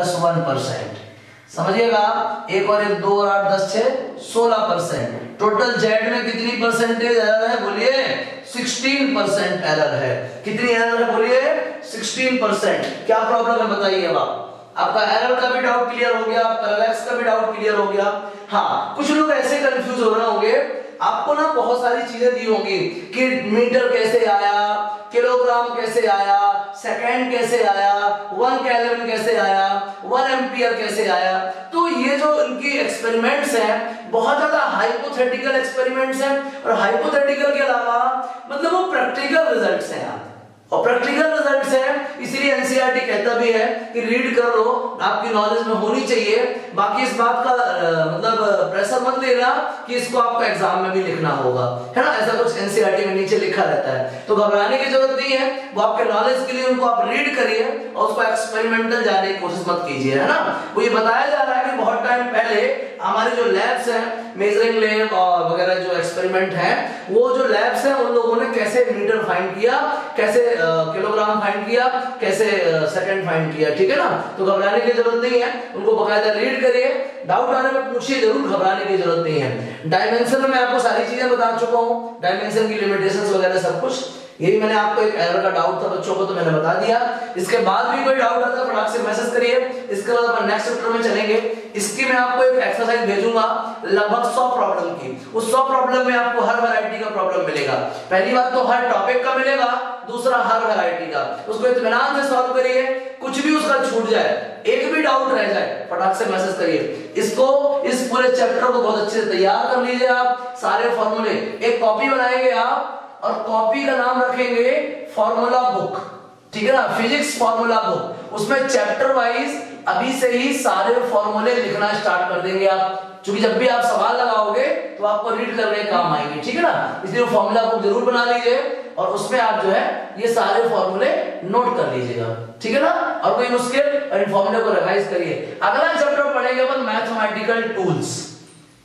Plus one percent. समझिएगा, एक और एक दो और आठ दस छह, सोलह परसेंट। टोटल जेड में कितनी परसेंटेज एरर है, बोलिए? 16 परसेंट एरर है। कितनी एरर है, बोलिए? 16 परसेंट क्या प्रॉब्लम है, बताइए अब आपका एरर का भी डाउट क्लियर हो गया पैरालैक्स का भी डाउट क्लियर हो गया। हाँ कुछ लोग ऐसे कंफ्यूज हो रहे होंगे, आपको ना बहुत सारी चीज़ें दी होंगी। कि मीटर कैसे आया किलोग्राम कैसे आया सेकेंड कैसे आया वन कैलोरी कैसे आया वन एम्पियर कैसे आया? तो ये जो इनके एक्सपेरिमेंट्स हैं, बहुत ज़्यादा हाइपोथेटिकल एक्सपेरिमेंट्स हैं, और हाइपोथेटिकल के अलावा मतलब वो प्रैक्टिकल रिजल्ट्स हैं और प्रैक्टिकल रिजल्ट्स हैं, इसीलिए एनसीईआरटी कहता भी है कि रीड कर लो, आपकी नॉलेज में होनी चाहिए। बाकी इस बात का मतलब प्रेशर मत लेना कि इसको आपको एग्ज़ाम में भी लिखना होगा। है ना? ऐसा कुछ एनसीईआरटी में नीचे लिखा रहता है। तो घबराने की ज़रूरत नहीं है। वो आपके नॉलेज के लिए उनको आप रीड करिए और उसको एक्सपेरिमेंटल जाने की कोशिश मत कीजिए, है ना? वो ये बताया जा रहा है बहुत टाइम पहले हमारे जो लैब्स हैं मेजरिंग लैब और वगैरह जो एक्सपेरिमेंट है, वो जो लैब्स हैं, उन लोगों ने कैसे मीटर फाइंड किया, कैसे किलोग्राम फाइंड किया, कैसे सेकंड फाइंड किया, ठीक है ना? तो घबराने की ज़रूरत नहीं है, उनको बकायदा रीड करिए। डाउट आने में पूछिए, ज़रूर घबराने की ज़रूरत नहीं है। डायमेंशन में आपको सारी चीज़ें बता चुका हूँ डायमेंशन की लिमिटेशन वगैरह सब कुछ। यही मैंने आपको एक एरर का डाउट था बच्चों को तो मैंने बता दिया। इसके बाद भी कोई डाउट आता है, फटाक से मैसेज करिए। इसके बाद अपन नेक्स्ट चैप्टर में चलेंगे। इसकी मैं आपको एक एक्सरसाइज भेजूँगा, लगभग 100 प्रॉब्लम की। उस 100 प्रॉब्लम में आपको हर वैरायटी का प्रॉब्लम मिलेगा। पहली बात तो हर टॉपिक का मिलेगा, दूसरा हर वैरायटी का। उसको इत्मीनान से सॉल्व करिए, कुछ भी उसका छूट जाए, एक भी डाउट रह जाए, फटाक से मैसेज करिए। इसको, इस पूरे चैप्टर को बहुत अच्छे से तैयार कर लीजिए आप। सारे फॉर्मूले एक कॉपी बनाएँगे आप और कॉपी का नाम रखेंगे फॉर्मूला बुक। ठीक है ना? Physics formula book. उसमें चैप्टर वाइज अभी से ही सारे फॉर्मूले लिखना स्टार्ट कर देंगे आप। क्योंकि जब भी आप सवाल लगाओगे तो आपको रीड करने काम आएँगे। ठीक है ना? इसलिए फॉर्मूला बुक ज़रूर बना लीजिए और उसमें आप जो है, ये सारे फॉर्मूले नोट कर लीजिएगा। ठीक है ना? और कोई मुश्किल, और इन फॉर्मूले को रिवाइज करिए। अगला चैप्टर पढ़ेंगे अपन मैथमेटिकल टूल्स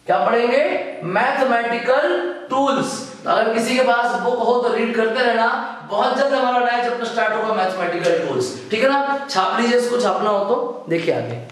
क्या पढ़ेंगे? मैथमेटिकल टूल्स तो अगर किसी के पास बुक हो तो रीड करते रहना। बहुत जल्द हमारा नया चैप्टर स्टार्ट होगा मैथमेटिकल टूल्स ठीक है ना? छाप लीजिए इसको, छापना हो तो। देखिए आगे।